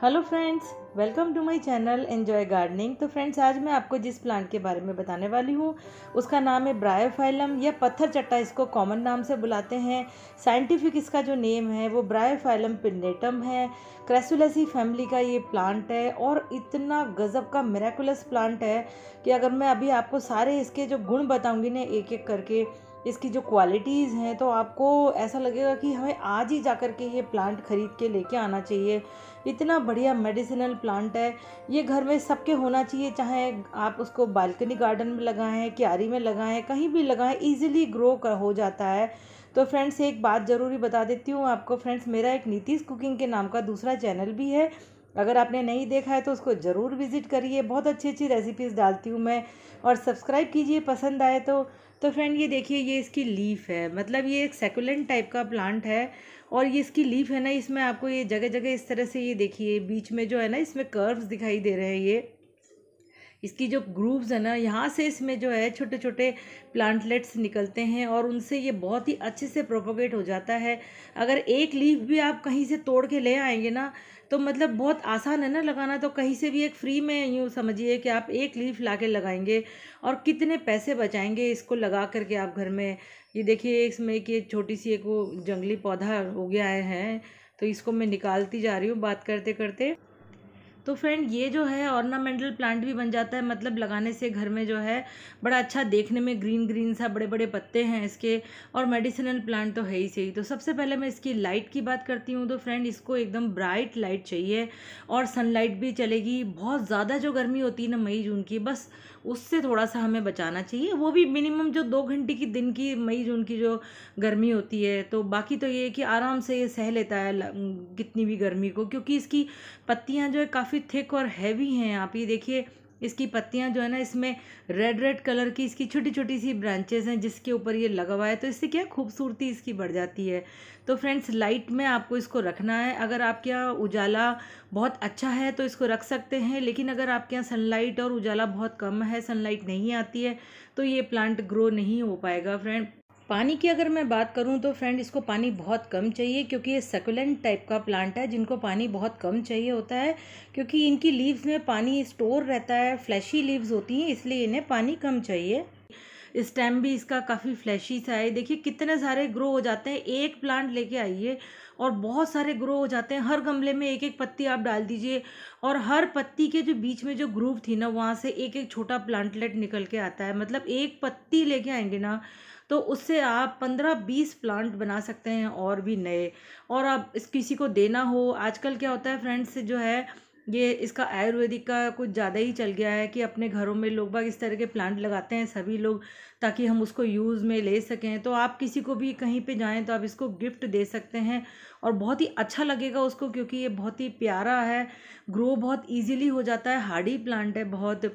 Hello friends welcome to my channel enjoy gardening तो friends आज मैं आपको जिस प्लांट के बारे में बताने वाली हूँ, उसका नाम है ब्रायोफाइलम या पत्थर चट्टा इसको कॉमन नाम से बुलाते हैं। साइंटिफिक इसका जो नेम है, वो ब्रायोफाइलम पिन्नेटम है। क्रेसुलसी फैमिली का ये प्लांट है और इतना गज़ब का मेरेकुलस प्लांट है कि अगर मैं अभी आपको सारे इसके जो गुण बताऊँगी ना एक एक करके इसकी जो क्वालिटीज़ हैं तो आपको ऐसा लगेगा कि हमें आज ही जा कर के ये प्लांट ख़रीद के लेके आना चाहिए। इतना बढ़िया मेडिसिनल प्लांट है। ये घर में सबके होना चाहिए, चाहे आप उसको बालकनी गार्डन में लगाएँ, क्यारी में लगाएँ, कहीं भी लगाएँ इजीली ग्रो कर हो जाता है। तो फ्रेंड्स एक बात ज़रूरी बता देती हूँ आपको। फ्रेंड्स मेरा एक नीतीश कुकिंग के नाम का दूसरा चैनल भी है। अगर आपने नहीं देखा है तो उसको ज़रूर विज़िट करिए। बहुत अच्छी अच्छी रेसिपीज़ डालती हूँ मैं और सब्सक्राइब कीजिए पसंद आए तो। तो फ्रेंड ये देखिए, ये इसकी लीफ है। मतलब ये एक सेकुलेंट टाइप का प्लांट है और ये इसकी लीफ है ना, इसमें आपको ये जगह जगह इस तरह से ये देखिए, बीच में जो है ना, इसमें कर्व्स दिखाई दे रहे हैं ये। इसकी जो ग्रूव्स है ना, यहाँ से इसमें जो है छोटे छोटे प्लांटलेट्स निकलते हैं और उनसे ये बहुत ही अच्छे से प्रोपोगेट हो जाता है। अगर एक लीफ भी आप कहीं से तोड़ के ले आएँगे ना तो मतलब बहुत आसान है ना लगाना तो कहीं से भी एक फ्री में यूँ समझिए कि आप एक लीफ ला के लगाएँगे और कितने पैसे बचाएँगे इसको लगा करके आप घर में। ये देखिए, इसमें एक छोटी सी एक वो जंगली पौधा हो गया है तो इसको मैं निकालती जा रही हूँ बात करते करते तो फ्रेंड ये जो है ऑर्नामेंटल प्लांट भी बन जाता है मतलब लगाने से घर में जो है बड़ा अच्छा देखने में ग्रीन ग्रीन सा बड़े बड़े पत्ते हैं इसके, और मेडिसिनल प्लांट तो है ही सही। तो सबसे पहले मैं इसकी लाइट की बात करती हूँ तो फ्रेंड इसको एकदम ब्राइट लाइट चाहिए, और सनलाइट भी चलेगी। बहुत ज़्यादा जो गर्मी होती है ना मई जून की, बस उससे थोड़ा सा हमें बचाना चाहिए। वो भी मिनिमम जो दो घंटे की दिन की, मई जून की जो गर्मी होती है तो बाकी तो ये है कि आराम से ये सह लेता है कितनी भी गर्मी को, क्योंकि इसकी पत्तियाँ जो है काफ़ी थिक और हैवी हैं आप ये देखिए, इसकी पत्तियाँ जो है ना, इसमें रेड रेड कलर की इसकी छोटी छोटी सी ब्रांचेस हैं जिसके ऊपर ये लगा हुआ है। तो इससे क्या खूबसूरती इसकी बढ़ जाती है। तो फ्रेंड्स लाइट में आपको इसको रखना है। अगर आपके यहाँ उजाला बहुत अच्छा है तो इसको रख सकते हैं। लेकिन अगर आपके यहाँ सनलाइट और उजाला बहुत कम है सनलाइट नहीं आती है तो ये प्लांट ग्रो नहीं हो पाएगा। फ्रेंड पानी की अगर मैं बात करूँ तो फ्रेंड इसको पानी बहुत कम चाहिए क्योंकि ये सेकुलेंट टाइप का प्लांट है, जिनको पानी बहुत कम चाहिए होता है, क्योंकि इनकी लीव्स में पानी स्टोर रहता है फ्लैशी लीव्स होती हैं, इसलिए इन्हें पानी कम चाहिए। स्टेम भी इसका काफ़ी फ्लैशी सा है। देखिए, कितने सारे ग्रो हो जाते हैं। एक प्लांट लेके आइए और बहुत सारे ग्रो हो जाते हैं। हर गमले में एक एक पत्ती आप डाल दीजिए और हर पत्ती के जो बीच में जो ग्रूव थी ना, वहाँ से एक एक छोटा प्लांटलेट निकल के आता है। मतलब एक पत्ती लेके आएँगे ना तो उससे आप पंद्रह बीस प्लांट बना सकते हैं और भी नए। और आप इस किसी को देना हो, आजकल क्या होता है फ्रेंड्स जो है, ये इसका आयुर्वेदिक का कुछ ज़्यादा ही चल गया है कि अपने घरों में लोग बाग इस तरह के प्लांट लगाते हैं, सभी लोग, ताकि हम उसको यूज़ में ले सकें। तो आप किसी को भी कहीं पे जाएँ तो आप इसको गिफ्ट दे सकते हैं और बहुत ही अच्छा लगेगा उसको क्योंकि ये बहुत ही प्यारा है, ग्रो बहुत ईजीली हो जाता है, हार्डी प्लांट है बहुत।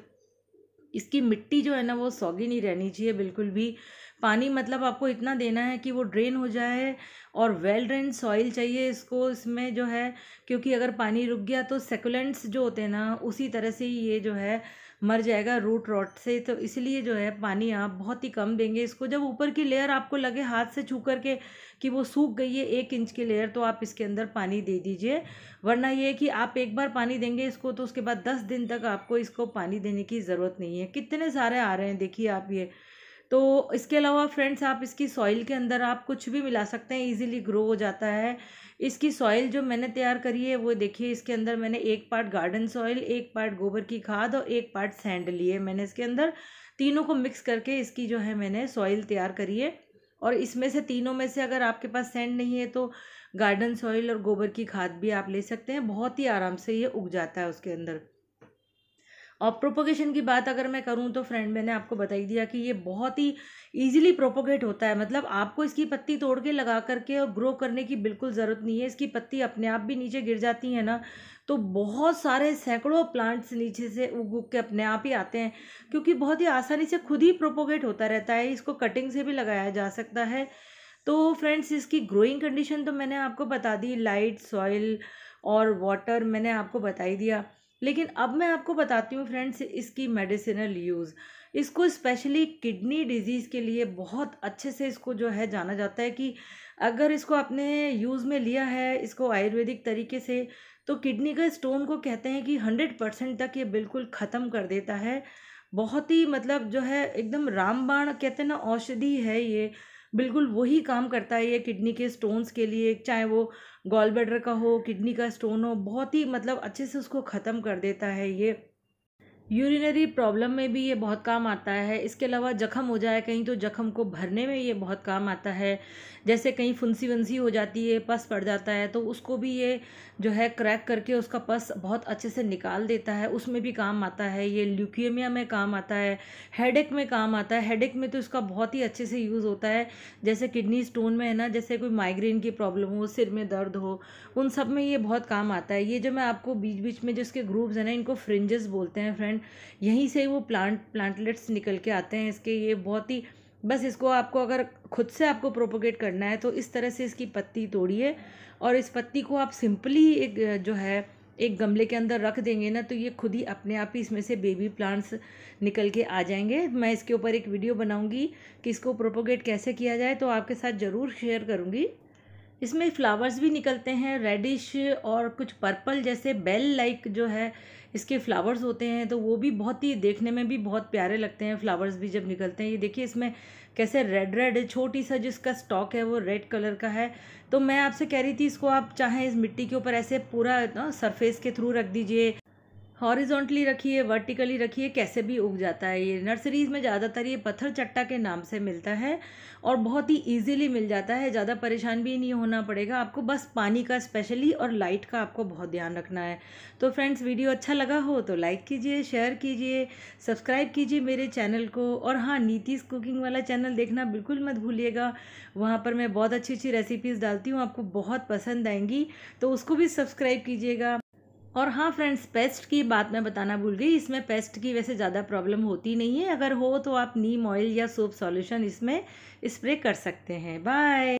इसकी मिट्टी जो है ना, वो सौगी नहीं रहनी चाहिए बिल्कुल भी। पानी मतलब आपको इतना देना है कि वो ड्रेन हो जाए और वेल ड्रेन सॉइल चाहिए इसको, इसमें जो है, क्योंकि अगर पानी रुक गया तो सेकुलेंट्स जो होते हैं ना, उसी तरह से ये जो है मर जाएगा रूट रॉट से तो इसलिए जो है पानी आप बहुत ही कम देंगे इसको। जब ऊपर की लेयर आपको लगे हाथ से छू करके कि वो सूख गई है एक इंच की लेयर तो आप इसके अंदर पानी दे दीजिए। वरना ये कि आप एक बार पानी देंगे इसको तो उसके बाद दस दिन तक आपको इसको पानी देने की ज़रूरत नहीं है। कितने सारे आ रहे हैं, देखिए आप ये। तो इसके अलावा फ्रेंड्स, आप इसकी सॉइल के अंदर आप कुछ भी मिला सकते हैं, इजीली ग्रो हो जाता है। इसकी सॉइल जो मैंने तैयार करी है, वो देखिए, इसके अंदर मैंने एक पार्ट गार्डन सॉइल, एक पार्ट गोबर की खाद और एक पार्ट सैंड लिए मैंने इसके अंदर। तीनों को मिक्स करके इसकी जो है मैंने सॉइल तैयार करी है। और इसमें से तीनों में से अगर आपके पास सैंड नहीं है तो गार्डन सॉइल और गोबर की खाद भी आप ले सकते हैं। बहुत ही आराम से ये उग जाता है उसके अंदर। और प्रोपोगेशन की बात अगर मैं करूँ तो फ्रेंड मैंने आपको बता ही दिया कि ये बहुत ही ईजिली प्रोपोगेट होता है। मतलब आपको इसकी पत्ती तोड़ के लगा करके और ग्रो करने की बिल्कुल ज़रूरत नहीं है। इसकी पत्ती अपने आप भी नीचे गिर जाती है ना तो बहुत सारे सैकड़ों प्लांट्स नीचे से उग उग के अपने आप ही आते हैं। क्योंकि बहुत ही आसानी से खुद ही प्रोपोगेट होता रहता है। इसको कटिंग से भी लगाया जा सकता है। तो फ्रेंड्स इसकी ग्रोइंग कंडीशन तो मैंने आपको बता दी। लाइट सॉइल और वाटर मैंने आपको बता ही दिया। लेकिन अब मैं आपको बताती हूँ फ्रेंड्स इसकी मेडिसिनल यूज़। इसको स्पेशली किडनी डिज़ीज़ के लिए बहुत अच्छे से इसको जो है जाना जाता है कि अगर इसको आपने यूज़ में लिया है इसको आयुर्वेदिक तरीके से तो किडनी का स्टोन को कहते हैं कि हंड्रेड परसेंट तक ये बिल्कुल ख़त्म कर देता है। बहुत ही मतलब जो है एकदम रामबाण कहते हैं ना औषधि है ये। बिल्कुल वही काम करता है ये किडनी के स्टोन्स के लिए, चाहे वो गॉल ब्लैडर का हो, किडनी का स्टोन हो, बहुत ही मतलब अच्छे से उसको ख़त्म कर देता है ये। यूरिनरी प्रॉब्लम में भी ये बहुत काम आता है। इसके अलावा जख्म हो जाए कहीं तो जख्म को भरने में ये बहुत काम आता है। जैसे कहीं फुंसी वंसी हो जाती है, पस पड़ जाता है तो उसको भी ये जो है क्रैक करके उसका पस बहुत अच्छे से निकाल देता है। उसमें भी काम आता है, ये ल्यूकीमिया में काम आता है, हेडेक में काम आता है। हेडेक में तो इसका बहुत ही अच्छे से यूज़ होता है। जैसे किडनी स्टोन में है ना, जैसे कोई माइग्रेन की प्रॉब्लम हो, सिर में दर्द हो, उन सब में ये बहुत काम आता है। ये जो मैं आपको बीच बीच में जिसके ग्रुप्स हैं ना, इनको फ्रिंजेस बोलते हैं फ्रेंड यहीं से वो प्लांट प्लांटलेट्स निकल के आते हैं इसके, ये बहुत ही, बस इसको आपको अगर खुद से आपको प्रोपोगेट करना है तो इस तरह से इसकी पत्ती तोड़िए और इस पत्ती को आप सिंपली एक, जो है, एक गमले के अंदर रख देंगे ना तो ये खुद ही अपने आप ही इसमें से बेबी प्लांट्स निकल के आ जाएँगे। मैं इसके ऊपर एक वीडियो बनाऊँगी कि इसको प्रोपोगेट कैसे किया जाए तो आपके साथ ज़रूर शेयर करूँगी। इसमें फ्लावर्स भी निकलते हैं रेडिश और कुछ पर्पल जैसे बेल लाइक जो है, इसके फ्लावर्स होते हैं तो वो भी बहुत ही देखने में भी बहुत प्यारे लगते हैं फ्लावर्स भी जब निकलते हैं। ये देखिए इसमें कैसे रेड रेड छोटी सा जिसका स्टॉक है वो रेड कलर का है। तो मैं आपसे कह रही थी, इसको आप चाहें इस मिट्टी के ऊपर ऐसे पूरा, ना सरफेस के थ्रू रख दीजिए। हॉरिजॉन्टली रखिए, वर्टिकली रखिए, कैसे भी उग जाता है ये। नर्सरीज़ में ज़्यादातर ये पत्थर चट्टा के नाम से मिलता है और बहुत ही इजीली मिल जाता है। ज़्यादा परेशान भी नहीं होना पड़ेगा। आपको बस पानी का स्पेशली और लाइट का आपको बहुत ध्यान रखना है। तो फ्रेंड्स वीडियो अच्छा लगा हो तो लाइक कीजिए शेयर कीजिए सब्सक्राइब कीजिए मेरे चैनल को। और हाँ नीतीश कुकिंग वाला चैनल देखना बिल्कुल मत भूलिएगा। वहाँ पर मैं बहुत अच्छी अच्छी रेसिपीज़ डालती हूँ, आपको बहुत पसंद आएँगी। तो उसको भी सब्सक्राइब कीजिएगा। और हाँ फ्रेंड्स पेस्ट की बात मैं बताना भूल गई, इसमें पेस्ट की वैसे ज़्यादा प्रॉब्लम होती नहीं है, अगर हो तो आप नीम ऑयल या सोप सॉल्यूशन इसमें स्प्रे कर सकते हैं। बाय